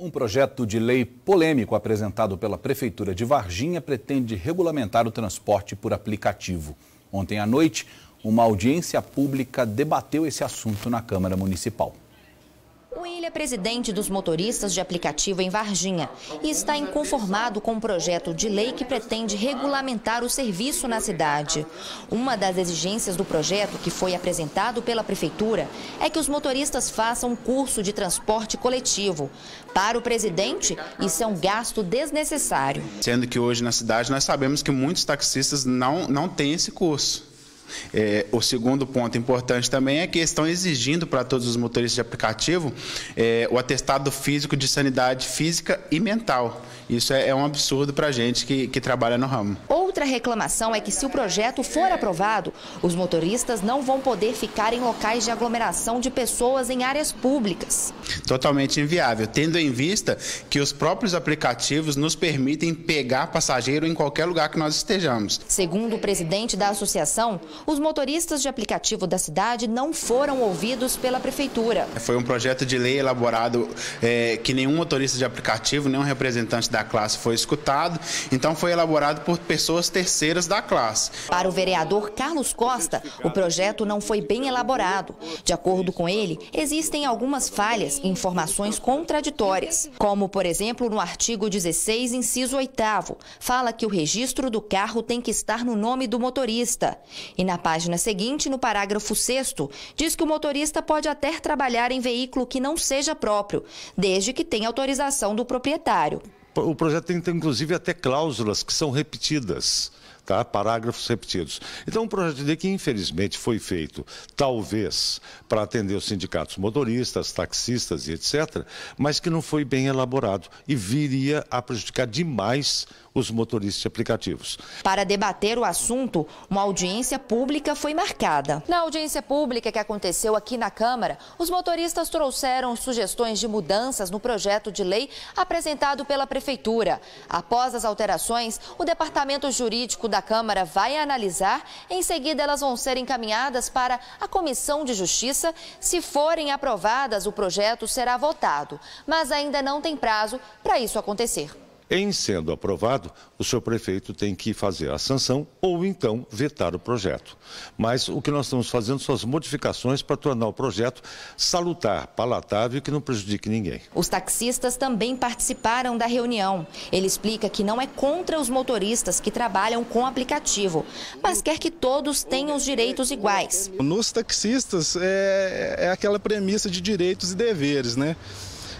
Um projeto de lei polêmico apresentado pela Prefeitura de Varginha pretende regulamentar o transporte por aplicativo. Ontem à noite, uma audiência pública debateu esse assunto na Câmara Municipal. É presidente dos motoristas de aplicativo em Varginha e está inconformado com o um projeto de lei que pretende regulamentar o serviço na cidade. Uma das exigências do projeto, que foi apresentado pela Prefeitura, é que os motoristas façam um curso de transporte coletivo. Para o presidente, isso é um gasto desnecessário. Sendo que hoje na cidade nós sabemos que muitos taxistas não, não têm esse curso. É, o segundo ponto importante também é que estão exigindo para todos os motoristas de aplicativo é, o atestado físico de sanidade física e mental. Isso é, é um absurdo para a gente que, que trabalha no ramo. Outra reclamação é que se o projeto for aprovado, os motoristas não vão poder ficar em locais de aglomeração de pessoas em áreas públicas. Totalmente inviável, tendo em vista que os próprios aplicativos nos permitem pegar passageiro em qualquer lugar que nós estejamos. Segundo o presidente da associação, os motoristas de aplicativo da cidade não foram ouvidos pela prefeitura. Foi um projeto de lei elaborado é, que nenhum motorista de aplicativo, nenhum representante da classe foi escutado, então foi elaborado por pessoas terceiras da classe. Para o vereador Carlos Costa, o projeto não foi bem elaborado. De acordo com ele, existem algumas falhas e informações contraditórias, como, por exemplo, no artigo 16, inciso 8 fala que o registro do carro tem que estar no nome do motorista. E na página seguinte, no parágrafo 6 diz que o motorista pode até trabalhar em veículo que não seja próprio, desde que tenha autorização do proprietário. O projeto tem, inclusive, até cláusulas que são repetidas tá? parágrafos repetidos. Então, um projeto de lei que, infelizmente, foi feito, talvez, para atender os sindicatos motoristas, taxistas e etc., mas que não foi bem elaborado e viria a prejudicar demais os motoristas aplicativos. Para debater o assunto, uma audiência pública foi marcada. Na audiência pública que aconteceu aqui na Câmara, os motoristas trouxeram sugestões de mudanças no projeto de lei apresentado pela Prefeitura. Após as alterações, o Departamento Jurídico da da Câmara vai analisar. Em seguida, elas vão ser encaminhadas para a Comissão de Justiça. Se forem aprovadas, o projeto será votado, mas ainda não tem prazo para isso acontecer. Em sendo aprovado, o seu prefeito tem que fazer a sanção ou então vetar o projeto. Mas o que nós estamos fazendo são as modificações para tornar o projeto salutar, palatável e que não prejudique ninguém. Os taxistas também participaram da reunião. Ele explica que não é contra os motoristas que trabalham com aplicativo, mas quer que todos tenham os direitos iguais. Nos taxistas é, é aquela premissa de direitos e deveres, né?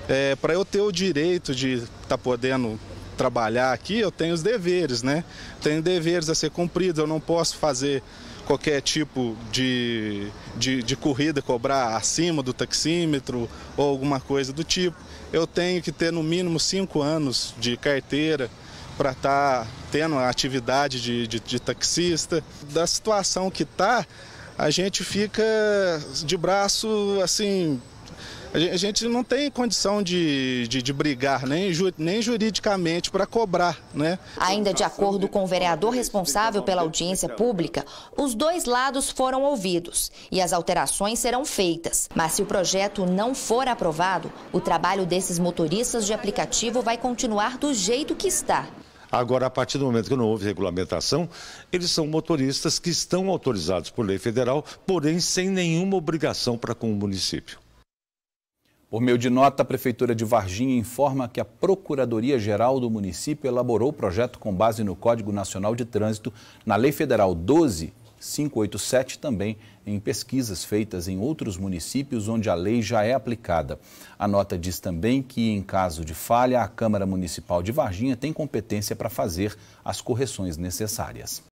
É, para eu ter o direito de estar tá podendo trabalhar aqui, eu tenho os deveres, né? Tenho deveres a ser cumpridos, eu não posso fazer qualquer tipo de, de, de, corrida, cobrar acima do taxímetro ou alguma coisa do tipo. Eu tenho que ter no mínimo cinco anos de carteira para estar tá tendo a atividade de, de, de taxista. Da situação que está, a gente fica de braço assim a gente não tem condição de, de, de brigar, nem, ju, nem juridicamente, para cobrar. Né? Ainda de acordo com o vereador responsável pela audiência pública, os dois lados foram ouvidos e as alterações serão feitas. Mas se o projeto não for aprovado, o trabalho desses motoristas de aplicativo vai continuar do jeito que está. Agora, a partir do momento que não houve regulamentação, eles são motoristas que estão autorizados por lei federal, porém sem nenhuma obrigação para com o município. Por meio de nota, a Prefeitura de Varginha informa que a Procuradoria-Geral do município elaborou o projeto com base no Código Nacional de Trânsito, na Lei Federal 12587, também em pesquisas feitas em outros municípios onde a lei já é aplicada. A nota diz também que, em caso de falha, a Câmara Municipal de Varginha tem competência para fazer as correções necessárias.